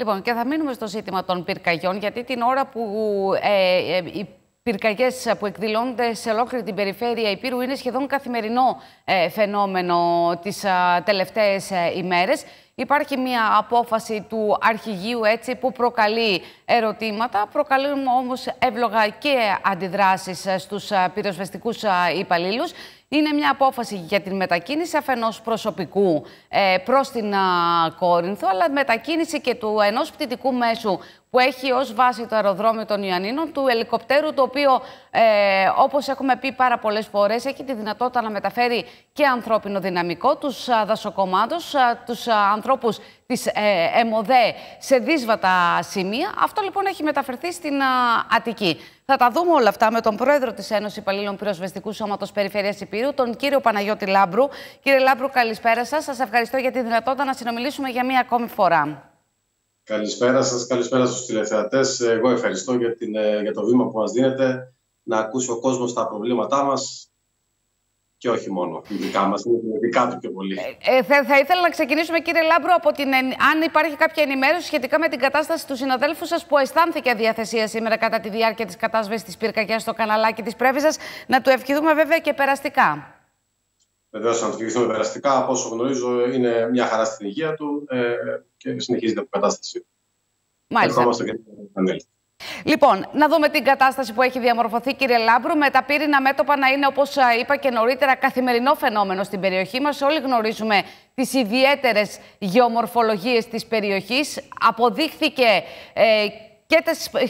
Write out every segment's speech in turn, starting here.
Λοιπόν, και θα μείνουμε στο ζήτημα των πυρκαγιών, γιατί την ώρα που ε, ε, οι πυρκαγιές που εκδηλώνονται σε ολόκληρη την περιφέρεια Υπήρου είναι σχεδόν καθημερινό ε, φαινόμενο τις τελευταίες ημέρες. Υπάρχει μια απόφαση του αρχηγείου έτσι που προκαλεί ερωτήματα, προκαλούν όμως εύλογα και αντιδράσεις στους πυροσβεστικούς υπαλλήλους. Είναι μια απόφαση για την μετακίνηση αφενός προσωπικού ε, προς την Κόρινθο, αλλά μετακίνηση και του ενός πτυτικού μέσου που έχει ως βάση το αεροδρόμιο των Ιωαννίνων, του ελικοπτέρου, το οποίο, ε, όπως έχουμε πει πάρα πολλές φορές, έχει τη δυνατότητα να μεταφέρει και ανθρώπινο δυναμικό, τους δασοκομάτους, τους ανθρώπους της ε, ΕΜΟΔΕ σε δύσβατα σημεία. Αυτό λοιπόν έχει μεταφερθεί στην Αττική. Θα τα δούμε όλα αυτά με τον πρόεδρο της Ένωσης Υπαλλήλων Πυροσβεστικού Σώματος Περιφέρειας Υπήρου, τον κύριο Παναγιώτη Λάμπρου. Κύριε Λάμπρου, καλησπέρα σας. Σας ευχαριστώ για τη δυνατότητα να συνομιλήσουμε για μία ακόμη φορά. Καλησπέρα σας, καλησπέρα στους τηλεθεατές. Εγώ ευχαριστώ για, την, ε, για το βήμα που μας δίνετε να ακούσει ο κόσμος τα προβλήματά μας και όχι μόνο δικά μας, είναι δικά του πιο πολύ. Ε, ε, θα, θα, ήθελα να ξεκινήσουμε, κύριε Λάμπρου, από την, αν υπάρχει κάποια ενημέρωση σχετικά με την κατάσταση του συναδέλφου σας που αισθάνθηκε αδιαθεσία σήμερα κατά τη διάρκεια της κατάσβεσης της πυρκαγιάς στο Καναλάκι της Πρέβεζας. Να του ευχηθούμε βέβαια και περαστικά. Βεβαίως, να του ευχηθούμε περαστικά. Από όσο γνωρίζω, είναι μια χαρά στην υγεία του ε, και συνεχίζεται η κατάσταση. Μάλιστα. Ευχόμαστε και την Λοιπόν, να δούμε την κατάσταση που έχει διαμορφωθεί, κύριε Λάμπρου, με τα πύρινα μέτωπα να είναι, όπως είπα και νωρίτερα, καθημερινό φαινόμενο στην περιοχή μας. Όλοι γνωρίζουμε τις ιδιαίτερες γεωμορφολογίες της περιοχής. Αποδείχθηκε ε, και,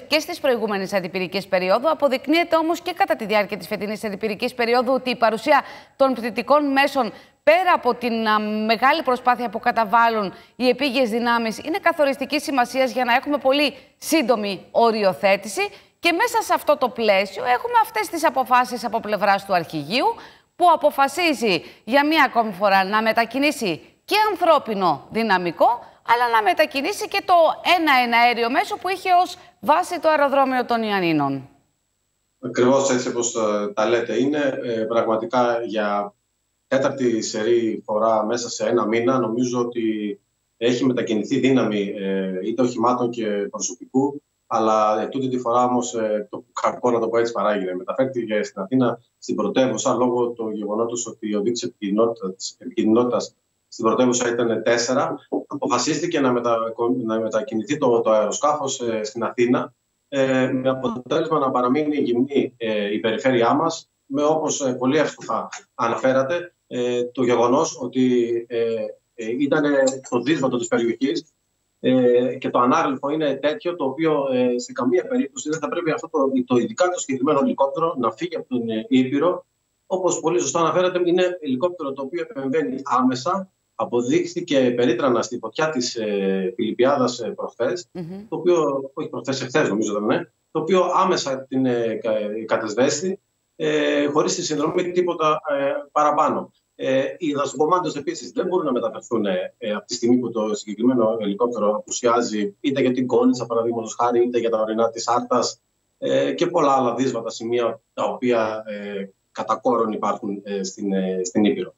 και στις προηγούμενες αντιπυρικές περίοδου. Αποδεικνύεται όμως και κατά τη διάρκεια της φετινής αντιπυρικής περίοδου ότι η παρουσία των πτυτικών μέσων πέρα από την μεγάλη προσπάθεια που καταβάλουν οι επίγειες δυνάμεις είναι καθοριστική σημασία για να έχουμε πολύ σύντομη οριοθέτηση και μέσα σε αυτό το πλαίσιο έχουμε αυτές τις αποφάσεις από πλευράς του αρχηγείου που αποφασίζει για μία ακόμη φορά να μετακινήσει και ανθρώπινο δυναμικό αλλά να μετακινήσει και το ένα-ένα αέριο μέσο που είχε ως βάση το αεροδρόμιο των Ιαννίνων. Ακριβώς έτσι όπως ε, τα λέτε είναι. Ε, πραγματικά για τέταρτη σερή φορά μέσα σε ένα μήνα νομίζω ότι έχει μετακινηθεί δύναμη ε, είτε οχημάτων και προσωπικού αλλά τούτη τη φορά όμως το κακό, να το πω έτσι, παράγει. Μεταφέρθηκε στην Αθήνα στην πρωτεύουσα λόγω του γεγονότος ότι ο δείκτη επικοινωνία στην πρωτεύουσα ήταν τέσσερα. Αποφασίστηκε να, μετα... να μετακινηθεί το, το αεροσκάφος ε, στην Αθήνα ε, με αποτέλεσμα να παραμείνει γυμνή ε, η περιφέρειά μας, με όπως ε, πολύ εύστοχα αναφέρατε, ε, το γεγονός ότι ε, ήταν το δύσβατο της περιοχής και το ανάγλυφο είναι τέτοιο το οποίο σε καμία περίπτωση δεν θα πρέπει αυτό το, το ειδικά το συγκεκριμένο ελικόπτερο να φύγει από τον Ήπειρο. Όπως πολύ σωστά αναφέρατε, είναι ελικόπτερο το οποίο επεμβαίνει άμεσα αποδείχθηκε περίτρανα στη φωτιά της ε, Φιλιππιάδας ε, προχθές, το οποίο, όχι προχθές, εχθές νομίζω δεν είναι, το οποίο άμεσα την ε, κατεσβέστη ε, χωρίς τη συνδρομή τίποτα ε, παραπάνω. Ε, οι δασοκομάντε επίσης δεν μπορούν να μεταφερθούν ε, από τη στιγμή που το συγκεκριμένο ελικόπτερο απουσιάζει είτε για την Κόνιτσα, παραδείγματος χάρη, είτε για τα ορεινά της Άρτας ε, και πολλά άλλα δύσβατα σημεία τα οποία ε, κατά κόρον υπάρχουν ε, στην, στην Ήπειρο.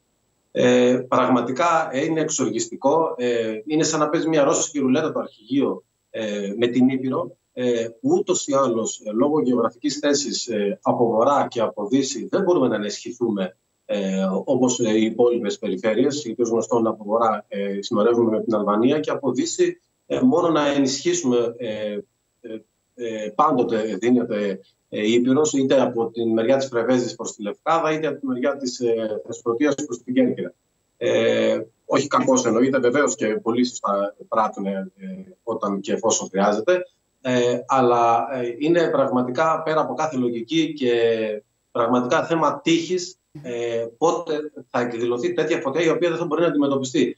Ε, πραγματικά είναι εξοργιστικό. Ε, είναι σαν να παίζει μια ρώσικη ρουλέτα το αρχηγείο ε, με την Ήπειρο. Ε, ούτως ή άλλως, ε, λόγω γεωγραφικής θέσης ε, από βορρά και από δύση, δεν μπορούμε να ενισχυθούμε ε, όπως οι υπόλοιπες περιφέρειες. Γιατί ω γνωστόν από βορρά ε, συνορεύουμε με την Αλβανία και από δύση ε, μόνο να ενισχύσουμε ε, ε, πάντοτε δίνεται ε, Ήπειρος, είτε από τη μεριά της Πρεβέζης προς τη Λευκάδα, είτε από τη μεριά της ε, Θεσπρωτείας προς την Κέρκυρα. Ε, όχι κακώς εννοείται, βεβαίως και πολύ σωστά πράττουν ε, όταν και εφόσον χρειάζεται. Ε, αλλά ε, είναι πραγματικά πέρα από κάθε λογική και πραγματικά θέμα τύχης ε, πότε θα εκδηλωθεί τέτοια φωτιά η οποία δεν θα μπορεί να αντιμετωπιστεί.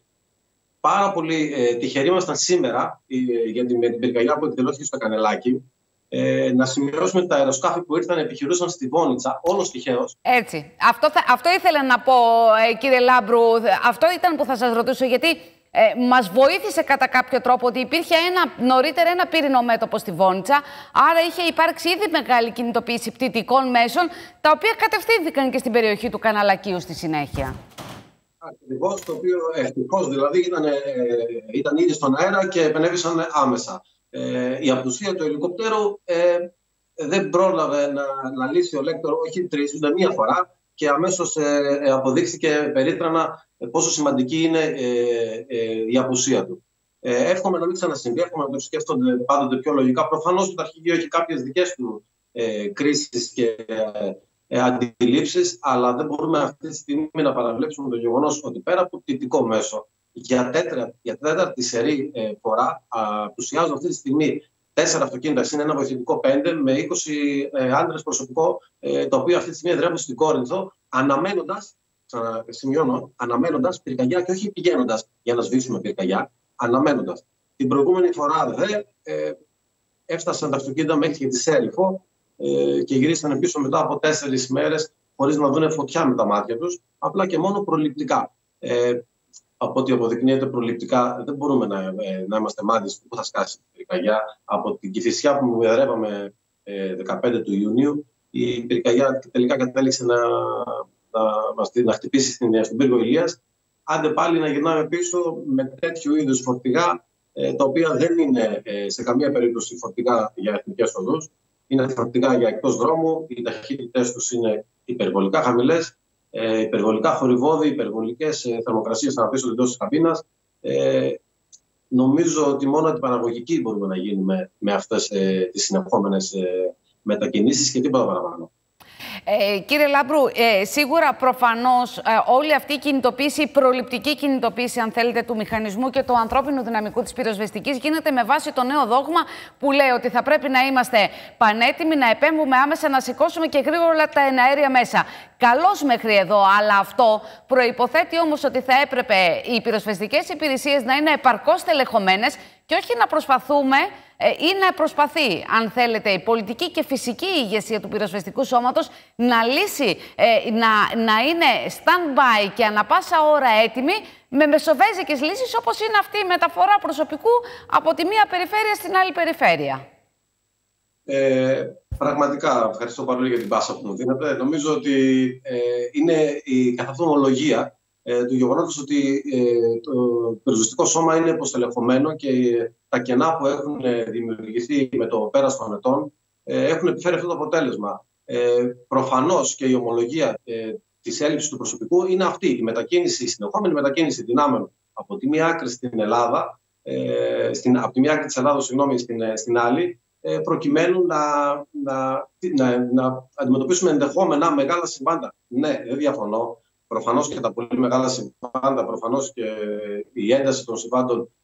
Πάρα πολύ ε, τυχεροί ήμασταν σήμερα ε, για την, με την πυρκαγιά που εκδηλώθηκε στο Κανελάκι ε, να σημειώσουμε τα αεροσκάφη που ήρθαν επιχειρούσαν στη Βόνιτσα, όλος τυχαίως. Έτσι. Αυτό, θα, αυτό ήθελα να πω, ε, κύριε Λάμπρου. Αυτό ήταν που θα σας ρωτήσω, γιατί ε, μας βοήθησε κατά κάποιο τρόπο ότι υπήρχε ένα, νωρίτερα ένα πύρινο μέτωπο στη Βόνιτσα. Άρα είχε υπάρξει ήδη μεγάλη κινητοποίηση πτυτικών μέσων, τα οποία κατευθύνθηκαν και στην περιοχή του Καναλακίου στη συνέχεια. Ακριβώς, το οποίο ευτυχώς δηλαδή ήταν, ε, ήταν ήδη στον αέρα και επενέβησαν άμεσα. Ε, η απουσία του ελικόπτερου ε, δεν πρόλαβε να, να λύσει ο λέκτορ όχι τρεις ούτε μία φορά και αμέσως ε, ε αποδείχθηκε περίτρανα πόσο σημαντική είναι η απουσία του. Ε, εύχομαι να μην ξανασυμβεί, εύχομαι να το σκέφτονται πάντοτε πιο λογικά. Προφανώς το αρχηγείο έχει κάποιες δικές του ε, κρίσεις και ε, αντιλήψεις, αλλά δεν μπορούμε αυτή τη στιγμή να παραβλέψουμε το γεγονός ότι πέρα από το μέσο, για, τέτρα, για τέταρτη σερή ε, φορά απουσιάζουν αυτή τη στιγμή τέσσερα αυτοκίνητα, είναι ένα βοηθητικό πέντε, με 20 ε, άντρες προσωπικό, ε, το οποίο αυτή τη στιγμή εδρεύουν στην Κόρινθο, αναμένοντας, σημειώνω, αναμένοντας πυρκαγιά και όχι πηγαίνοντας για να σβήσουμε πυρκαγιά, αναμένοντας. Την προηγούμενη φορά δε ε, έφτασαν τα αυτοκίνητα μέχρι και τη Σέριφο ε, και γυρίσαν πίσω μετά από τέσσερις μέρες χωρίς να δουν φωτιά με τα μάτια τους, απλά και μόνο προληπτικά. Ε, από ό,τι αποδεικνύεται προληπτικά, δεν μπορούμε να, ε, να είμαστε μάτι που θα σκάσει η πυρκαγιά. Από την κυφισιά που εδρεύαμε ε, 15 του Ιουνίου, η πυρκαγιά τελικά κατέληξε να, να, να χτυπήσει στην, στον πύργο Ηλίας. Άντε πάλι να γυρνάμε πίσω με τέτοιου είδους φορτηγά, ε, τα οποία δεν είναι ε, σε καμία περίπτωση φορτηγά για εθνικές οδούς. Είναι φορτηγά για εκτός δρόμου. Οι ταχύτητές τους είναι υπερβολικά χαμηλές ε, υπερβολικά χορυβόδη, υπερβολικές ε, θερμοκρασίες να αφήσουν εντός της καμπίνας. Ε, νομίζω ότι μόνο αντιπαραγωγική μπορούμε να γίνουμε με αυτές ε, τις συνεχόμενες ε, μετακινήσεις και τίποτα παραπάνω. Ε, κύριε Λάμπρου, ε, σίγουρα προφανώς ε, όλη αυτή η κινητοποίηση, η προληπτική κινητοποίηση, αν θέλετε, του μηχανισμού και του ανθρώπινου δυναμικού της πυροσβεστικής γίνεται με βάση το νέο δόγμα που λέει ότι θα πρέπει να είμαστε πανέτοιμοι, να επέμβουμε άμεσα, να σηκώσουμε και γρήγορα τα εναέρια μέσα. Καλώς μέχρι εδώ, αλλά αυτό προποθέτει όμως ότι θα έπρεπε οι πυροσβεστικές υπηρεσίες να είναι επαρκώς τελεχωμένε και όχι να προσπαθούμε ε, ή να προσπαθεί, αν θέλετε, η πολιτική και φυσική ηγεσία του πυροσβεστικού σώματος να λύσει, ε, να, να είναι stand-by και ανα πάσα ώρα έτοιμη με μεσοβέζικες λύσεις όπως είναι αυτή η μεταφορά προσωπικού από τη μία περιφέρεια στην άλλη περιφέρεια. Ε, πραγματικά, ευχαριστώ πάρα πολύ για την πάσα που μου δίνετε. Νομίζω ότι ε, είναι η καθαθομολογία ε, του γεγονότος ότι ε, το περιοριστικό σώμα είναι υποστελεχωμένο και τα κενά που έχουν δημιουργηθεί με το πέρας των ετών ε, έχουν επιφέρει αυτό το αποτέλεσμα. Ε, Προφανώς και η ομολογία ε, της έλλειψης του προσωπικού είναι αυτή. Η μετακίνηση, η συνεχόμενη μετακίνηση δυνάμεων από τη μία άκρη στην Ελλάδα, ε, στην, από τη μία άκρη της Ελλάδα, συγγνώμη, στην, στην άλλη, ε, προκειμένου να, να, να, να αντιμετωπίσουμε ενδεχόμενα μεγάλα συμβάντα. Ναι, δεν διαφωνώ. Προφανώς και τα πολύ μεγάλα συμβάντα, προφανώς και η ένταση των συμβάντων ε,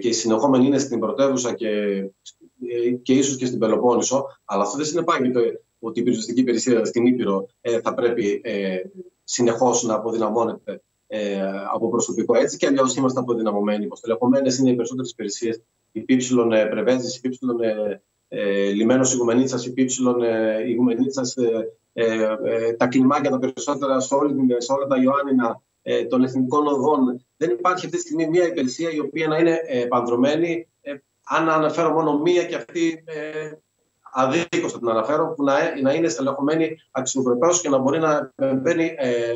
και η συνεχόμενη είναι στην πρωτεύουσα και, ε, και ίσως και στην Πελοπόννησο. Αλλά αυτό δεν συνεπάγεται ότι η πυροσβεστική υπηρεσία στην Ήπειρο ε, θα πρέπει ε, συνεχώς να αποδυναμώνεται ε, από προσωπικό. Έτσι και αλλιώς είμαστε αποδυναμωμένοι. Υποστελεχωμένε είναι οι περισσότερες υπηρεσίες. Η Πύψιλον ε, Πρεβέζη, η Πύψιλον ε, ε, Λιμένος Ιγουμενίτσα, η Πύψιλον ε, Ιγουμενίτσα, ε, ε, ε, τα κλιμάκια τα περισσότερα σε, όλη, σε όλα τα Ιωάννινα ε, των εθνικών οδών. Δεν υπάρχει αυτή τη στιγμή μια υπηρεσία η οποία να είναι ε, παντρωμένη. Ε, αν αναφέρω μόνο μία και αυτή ε, αδίκως θα την αναφέρω, που να, να είναι στελεχωμένη αξιοπρεπώς και να μπορεί να μπαίνει ε,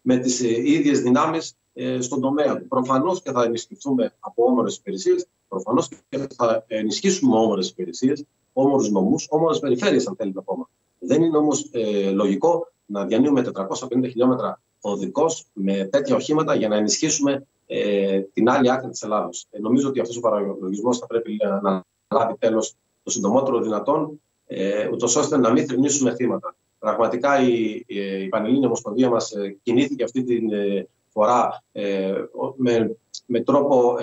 με τις ε, ίδιες δυνάμεις ε, στον τομέα του. Προφανώς και θα ενισχυθούμε από όμορες υπηρεσίες, προφανώς και θα ενισχύσουμε όμορες υπηρεσίες, όμορους νομούς, όμορες περιφέρειες αν θέλετε ακόμα. Δεν είναι όμως ε, λογικό να διανύουμε 450 χιλιόμετρα οδικό με τέτοια οχήματα για να ενισχύσουμε ε, την άλλη άκρη της Ελλάδος. Ε, νομίζω ότι αυτός ο παραλογισμό θα πρέπει να λάβει τέλος το συντομότερο δυνατόν, ε, ούτως ώστε να μην θρυνήσουμε θύματα. Πραγματικά η, η, η Πανελλήνια Ομοσπονδία μας ε, κινήθηκε αυτή τη ε, φορά ε, με, με τρόπο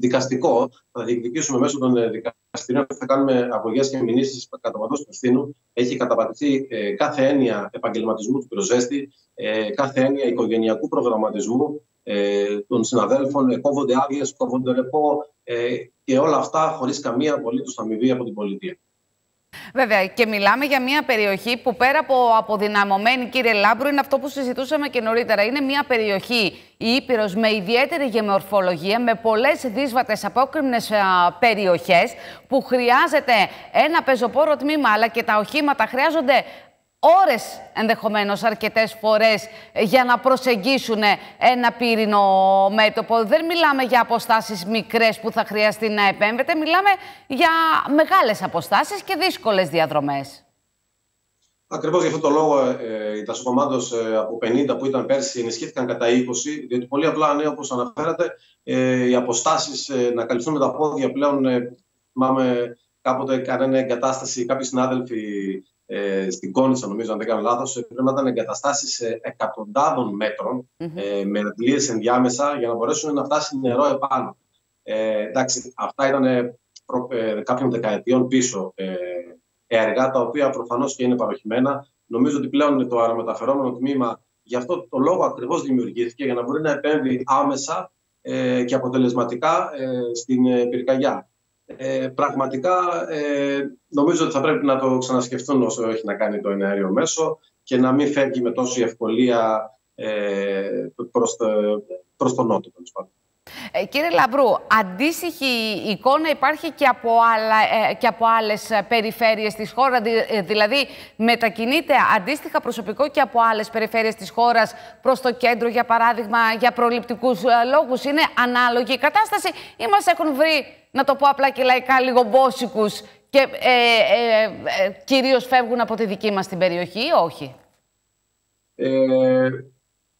δικαστικό. Θα διεκδικήσουμε μέσω των δικαστηρίων που θα κάνουμε αγωγές και μηνύσεις καταβατό του ευθύνου. Έχει καταπατηθεί ε, κάθε έννοια επαγγελματισμού του πυροσβέστη, ε, κάθε έννοια οικογενειακού προγραμματισμού ε, των συναδέλφων. Ε, κόβονται άδειες, κόβονται ρεπό ε, και όλα αυτά χωρίς καμία απολύτως αμοιβή από την πολιτεία. Βέβαια, και μιλάμε για μια περιοχή που πέρα από αποδυναμωμένη, κύριε Λάμπρου, είναι αυτό που συζητούσαμε και νωρίτερα. Είναι μια περιοχή, η Ήπειρος, με ιδιαίτερη γεωμορφολογία, με πολλές δύσβατες απόκριμνες περιοχές, που χρειάζεται ένα πεζοπόρο τμήμα, αλλά και τα οχήματα χρειάζονται ώρες ενδεχομένως αρκετές φορές για να προσεγγίσουν ένα πύρινο μέτωπο. Δεν μιλάμε για αποστάσεις μικρές που θα χρειαστεί να επέμβεται, μιλάμε για μεγάλες αποστάσεις και δύσκολες διαδρομές. Ακριβώς για αυτό το λόγο ε, οι τασοκομάντο ε, από 50 που ήταν πέρσι ενισχύθηκαν κατά 20, διότι πολύ απλά, ναι, όπως αναφέρατε, ε, οι αποστάσεις ε, να καλυφθούν με τα πόδια πλέον. Ε, θυμάμαι κάποτε κανένα εγκατάσταση, κάποιοι συνάδελφοι ε, στην Κόνιτσα, νομίζω, αν δεν κάνω λάθος, πρέπει να ήταν εγκαταστάσεις εκατοντάδων μέτρων mm-hmm. ε, με αντλίε ενδιάμεσα για να μπορέσουν να φτάσει νερό επάνω. Ε, εντάξει, αυτά ήταν ε, κάποιων δεκαετιών πίσω ε, έργα, τα οποία προφανώς και είναι παροχημένα. Νομίζω ότι πλέον το αερομεταφερόμενο τμήμα γι' αυτό το λόγο ακριβώς δημιουργήθηκε, για να μπορεί να επέμβει άμεσα ε, και αποτελεσματικά ε, στην ε, πυρκαγιά. Ε, πραγματικά ε, νομίζω ότι θα πρέπει να το ξανασκεφτούν όσο έχει να κάνει το εναέριο μέσο και να μην φεύγει με τόση ευκολία ε, προς, το, προς τον νότο. Ε, κύριε Λάμπρου, αντίστοιχη εικόνα υπάρχει και από, άλλα, ε, και από άλλες περιφέρειες της χώρας, ε, δηλαδή μετακινείται αντίστοιχα προσωπικό και από άλλες περιφέρειες της χώρας προς το κέντρο, για παράδειγμα, για προληπτικούς λόγους. Είναι ανάλογη η κατάσταση ή μας έχουν βρει, να το πω απλά και λαϊκά, λίγο μπόσικους και ε, ε, ε, κυρίως φεύγουν από τη δική μας την περιοχή ή όχι; Ε,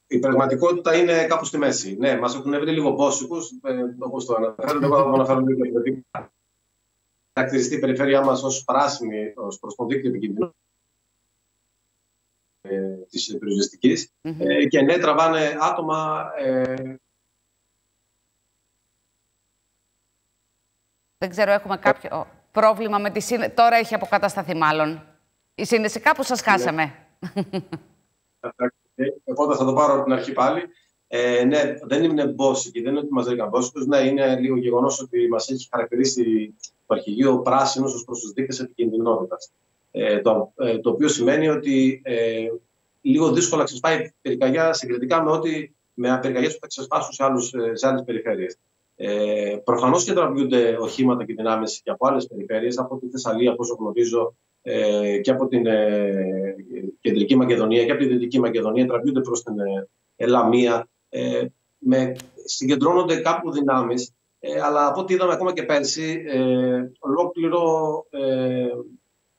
η πραγματικότητα είναι κάπου στη μέση. Ναι, μας έχουν βρει λίγο πόσικου, ε, όπως το αναφέρετε. Εγώ θα το αναφέρω λίγο διαφορετικά. Χαρακτηριστεί η περιφέρειά μας ως πράσινη ως προς τον δίκτυο επικοινωνία ε, της περιοριστικής. Mm-hmm. Ε, και ναι, τραβάνε άτομα. Δεν ξέρω, έχουμε κάποιο πρόβλημα με τη σύνδεση. Τώρα έχει αποκατασταθεί, μάλλον. Η σύνδεση κάπου σας ναι. χάσαμε. Οπότε θα το πάρω από την αρχή πάλι. Ε, ναι, δεν είναι μπόσικη, δεν είναι ότι μας βρήκαν μπόσικου. Ναι, είναι λίγο γεγονός ότι μας έχει χαρακτηρίσει το αρχηγείο πράσινος ως προς τους δείκτες επικίνδυνοτητα. Ε, το, ε, το οποίο σημαίνει ότι ε, λίγο δύσκολα ξεσπάει πυρκαγιά συγκριτικά με, ότι, με πυρκαγιέ που θα ξεσπάσουν σε, άλλους, ε, σε άλλες περιφέρειες. Ε, Προφανώς και τραβιούνται οχήματα και δυνάμεις και από άλλες περιφέρειες, από τη Θεσσαλία, όπω γνωρίζω, ε, και από την ε, Κεντρική Μακεδονία και από τη Δυτική Μακεδονία τραβιούνται προς την ε, Ελαμία. Ε, με, συγκεντρώνονται κάπου δυνάμεις, ε, αλλά από ό,τι είδαμε ακόμα και πέρσι, ε, ολόκληρο ε,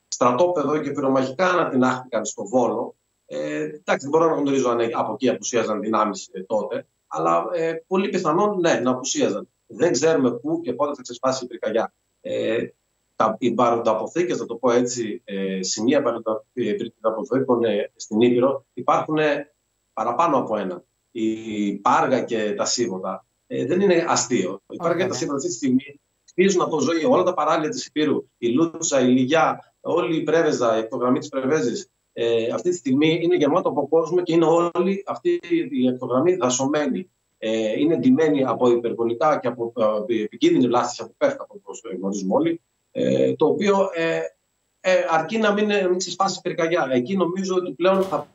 στρατόπεδο και πυρομαχικά ανατινάχθηκαν στο Βόλο. Ε, εντάξει, δεν μπορώ να γνωρίζω αν από εκεί απουσίαζαν δυνάμεις ε, τότε, αλλά ε, πολύ πιθανόν ναι, να απουσίαζαν. Δεν ξέρουμε πού και πότε θα ξεσπάσει η πυρκαγιά. Ε, τα, οι παρονταποθήκες, να το πω έτσι, ε, σημεία παρονταποθήκων ε, στην Ήπειρο υπάρχουν ε, παραπάνω από ένα. Η Πάργα και τα Σίβοτα ε, δεν είναι αστείο. Η Πάργα και τα Σίβοτα αυτή τη στιγμή χτίζουν από ζωή όλα τα παράλια της Υπήρου. Η Λούτσα, η Λιγιά, όλη η Πρέβεζα, η εκτογραμμή της Πρεβέζης, ε, αυτή τη στιγμή είναι γεμάτο από κόσμο και είναι όλη αυτή η εκτογραμμή δασωμένη. Ε, είναι ντυμένη από υπερβολικά και από ε, επικίνδυνη βλάστηση από πέφτα, όπως γνωρίζουμε όλοι. Ε, το οποίο ε, ε, αρκεί να μην, μην ξεσπάσει πυρκαγιά. Εκεί νομίζω ότι πλέον θα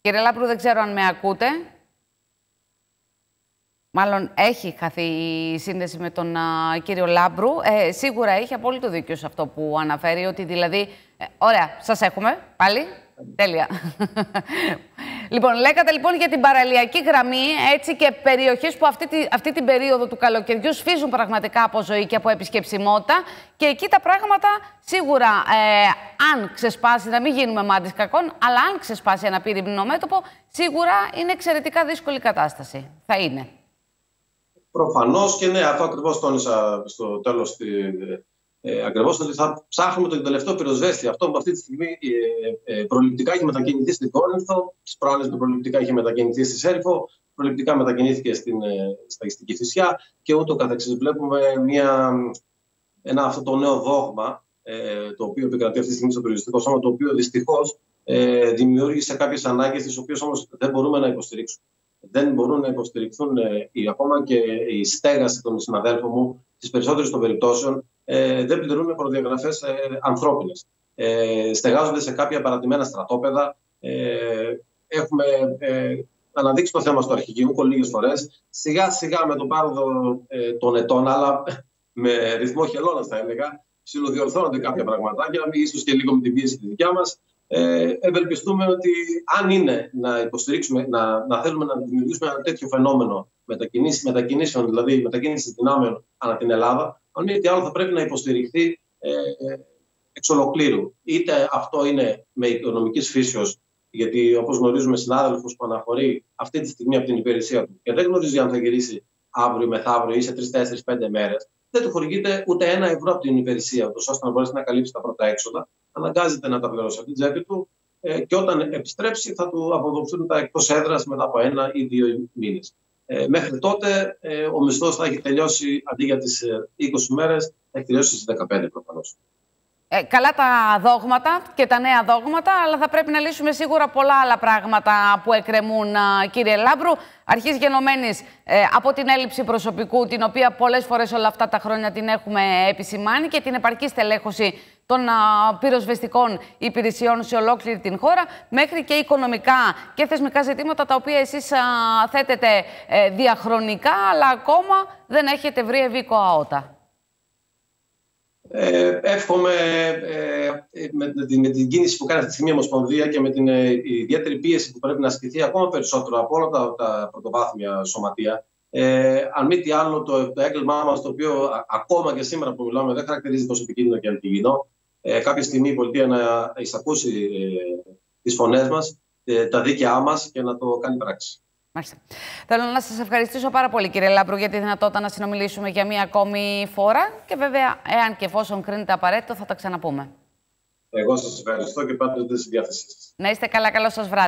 Κύριε Λάπρου, δεν ξέρω αν με ακούτε. Μάλλον έχει χαθεί η σύνδεση με τον κύριο Λάμπρου. Ε, σίγουρα έχει απόλυτο δίκιο σε αυτό που αναφέρει, ότι δηλαδή... ωραία, σας έχουμε πάλι. Τέλεια. Λοιπόν, λέγατε λοιπόν για την παραλιακή γραμμή έτσι και περιοχές που αυτή, τη, αυτή την περίοδο του καλοκαιριού σφίζουν πραγματικά από ζωή και από επισκεψιμότητα και εκεί τα πράγματα σίγουρα ε, αν ξεσπάσει, να μην γίνουμε μάντις κακών, αλλά αν ξεσπάσει ένα πύριμνο μέτωπο, σίγουρα είναι εξαιρετικά δύσκολη κατάσταση. Θα είναι. Προφανώς και ναι, αυτό ακριβώς τόνισα στο τέλος ε, Ακριβώς ότι θα ψάχνουμε τον τελευταίο πυροσβέστη. Αυτό που αυτή τη στιγμή ε, ε, προληπτικά έχει μετακινηθεί στην Κόρινθο, τις προάλλες του προληπτικά έχει μετακινηθεί στη Σέρφο, προληπτικά μετακινήθηκε στην ε, Σταγιστική Θυσιά και ούτω καθεξής. Βλέπουμε μια, ένα αυτό το νέο δόγμα ε, το οποίο επικρατεί αυτή τη στιγμή στο περιοριστικό σώμα, το οποίο δυστυχώς ε, δημιούργησε κάποιες ανάγκες, τις οποίες όμως δεν μπορούμε να υποστηρίξουμε. Δεν μπορούν να υποστηριχθούν ε, ακόμα και η στέγαση των συναδέλφων μου, στις περισσότερες των περιπτώσεων, ε, δεν πληρούν προδιαγραφές ε, ανθρώπινες. Ε, στεγάζονται σε κάποια παρατημένα στρατόπεδα. Ε, έχουμε ε, αναδείξει το θέμα στο αρχηγείο λίγες φορές. Σιγά σιγά με τον πάροδο ε, των ετών, αλλά με ρυθμό χελώνας, θα έλεγα. Ψιλοδιορθώνονται κάποια πραγματάκια, ίσως και λίγο με την πίεση τη δικιά μας. Ε, ευελπιστούμε ότι αν είναι να υποστηρίξουμε, να, να θέλουμε να δημιουργήσουμε ένα τέτοιο φαινόμενο μετακινήσεων, δηλαδή μετακίνησης δυνάμεων ανά την Ελλάδα, αν μη τι άλλο θα πρέπει να υποστηριχθεί ε, εξ ολοκλήρου. Είτε αυτό είναι με οικονομικής φύσεως, γιατί όπως γνωρίζουμε, συνάδελφος που αναχωρεί αυτή τη στιγμή από την υπηρεσία του και δεν γνωρίζει αν θα γυρίσει αύριο, μεθαύριο ή σε 3-4-5 μέρες, δεν του χορηγείται ούτε ένα ευρώ από την υπηρεσία του, ώστε να μπορέσει να καλύψει τα πρώτα έξοδα. Αναγκάζεται να τα πληρώσει από την τσέπη του ε, και όταν επιστρέψει θα του αποδοθούν τα εκτός έδρας μετά από ένα ή δύο μήνες. Ε, μέχρι τότε ε, ο μισθός θα έχει τελειώσει αντί για τις 20 μέρες, θα έχει τελειώσει στις 15 προφανώς. Ε, καλά τα δόγματα και τα νέα δόγματα, αλλά θα πρέπει να λύσουμε σίγουρα πολλά άλλα πράγματα που εκκρεμούν, κύριε Λάμπρου. Αρχής γενομένης ε, από την έλλειψη προσωπικού, την οποία πολλές φορές όλα αυτά τα χρόνια την έχουμε επισημάνει και την επαρκή στελέχωση των α, πυροσβεστικών υπηρεσιών σε ολόκληρη την χώρα, μέχρι και οικονομικά και θεσμικά ζητήματα τα οποία εσείς θέτετε ε, διαχρονικά, αλλά ακόμα δεν έχετε βρει ευήκο αότα. Ε, εύχομαι ε, με, την, με, την κίνηση που κάνει αυτή τη στιγμή η Ομοσπονδία και με την ε, ιδιαίτερη πίεση που πρέπει να ασκηθεί ακόμα περισσότερο από όλα τα, τα πρωτοβάθμια σωματεία. Ε, αν μη τι άλλο, το, το έγκλημά μας, το οποίο ακόμα και σήμερα που μιλάμε δεν χαρακτηρίζει τόσο επικίνδυνο και αντικίνδυνο, ε, κάποια στιγμή η πολιτεία να εισακούσει ε, τις φωνές μας, ε, τα δίκαιά μας και να το κάνει πράξη. Μάλιστα. Θέλω να σας ευχαριστήσω πάρα πολύ κύριε Λάμπρου για τη δυνατότητα να συνομιλήσουμε για μία ακόμη φορά και βέβαια εάν και εφόσον κρίνεται απαραίτητο θα τα ξαναπούμε. Εγώ σας ευχαριστώ και πάντοτε στη διάθεσή σας. Να είστε καλά, καλό σας βράδυ.